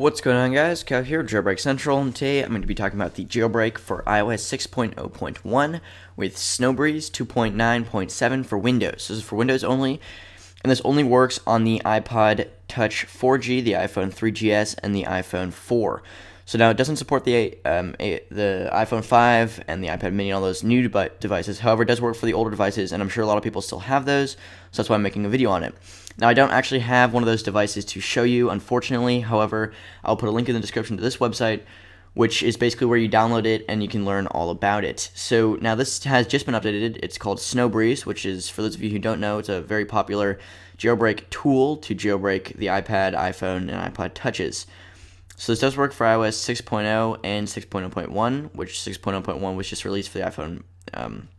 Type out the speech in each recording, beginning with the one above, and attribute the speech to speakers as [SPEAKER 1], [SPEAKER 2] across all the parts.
[SPEAKER 1] What's going on guys, Kev here, Jailbreak Central, and today I'm going to be talking about the jailbreak for iOS 6.0.1 with Snowbreeze 2.9.7 for Windows. This is for Windows only, and this only works on the iPod Touch 4G, the iPhone 3GS, and the iPhone 4. So now it doesn't support the um, the iPhone 5 and the iPad Mini, all those new de devices. However, it does work for the older devices, and I'm sure a lot of people still have those. So that's why I'm making a video on it. Now, I don't actually have one of those devices to show you, unfortunately. However, I'll put a link in the description to this website, which is basically where you download it and you can learn all about it. So now this has just been updated. It's called Snowbreeze, which is, for those of you who don't know, it's a very popular jailbreak tool to jailbreak the iPad, iPhone, and iPod Touches. So this does work for iOS 6.0 and 6.0.1, which 6.0.1 was just released for the iPhone. Um,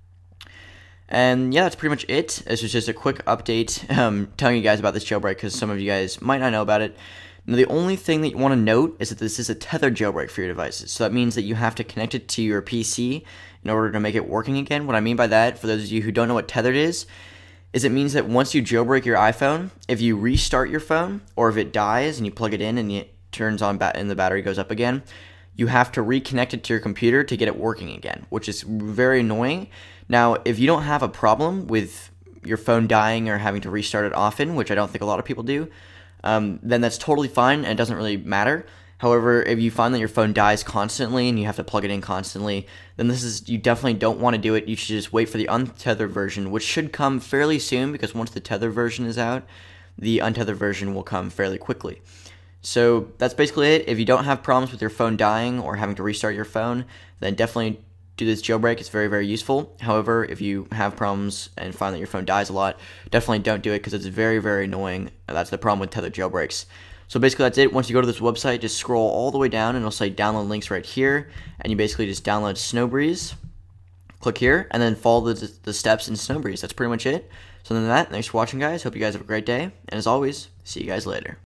[SPEAKER 1] and yeah, that's pretty much it. This was just a quick update um, telling you guys about this jailbreak because some of you guys might not know about it. Now, the only thing that you want to note is that this is a tethered jailbreak for your devices. So that means that you have to connect it to your PC in order to make it working again. What I mean by that, for those of you who don't know what tethered is, is it means that once you jailbreak your iPhone, if you restart your phone or if it dies and you plug it in and you turns on and the battery goes up again, you have to reconnect it to your computer to get it working again, which is very annoying. Now, if you don't have a problem with your phone dying or having to restart it often, which I don't think a lot of people do, um, then that's totally fine and it doesn't really matter. However, if you find that your phone dies constantly and you have to plug it in constantly, then this is you definitely don't want to do it. You should just wait for the untethered version, which should come fairly soon because once the tethered version is out, the untethered version will come fairly quickly. So that's basically it. If you don't have problems with your phone dying or having to restart your phone, then definitely do this jailbreak. It's very, very useful. However, if you have problems and find that your phone dies a lot, definitely don't do it because it's very, very annoying. That's the problem with tethered jailbreaks. So basically that's it. Once you go to this website, just scroll all the way down and it'll say download links right here. And you basically just download Snowbreeze. Click here and then follow the, the steps in Snowbreeze. That's pretty much it. So then that, thanks for watching guys. Hope you guys have a great day. And as always, see you guys later.